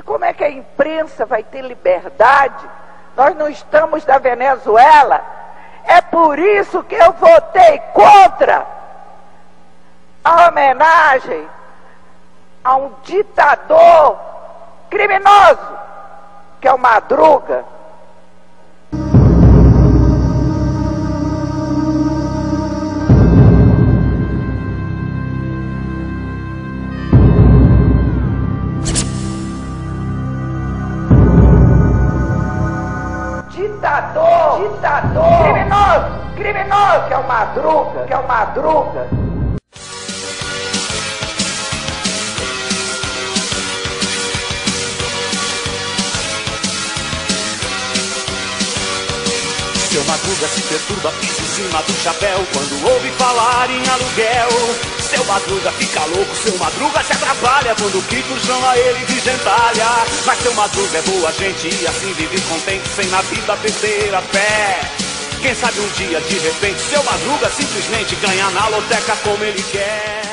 E como é que a imprensa vai ter liberdade? Nós não estamos da Venezuela. É por isso que eu votei contra a homenagem a um ditador criminoso, que é o Madruga. Ditador, ditador, criminoso, criminoso, que é o Madruga, que é o Madruga. Seu madruga se perturba, pisa em cima do chapéu quando ouve falar em aluguel. Madruga fica louco, seu madruga se atrapalha quando Kiko chama ele de gentalha. Mas seu madruga é boa gente e assim vive contente, sem na vida perder a fé. Quem sabe um dia, de repente, seu madruga simplesmente ganha na loteca como ele quer.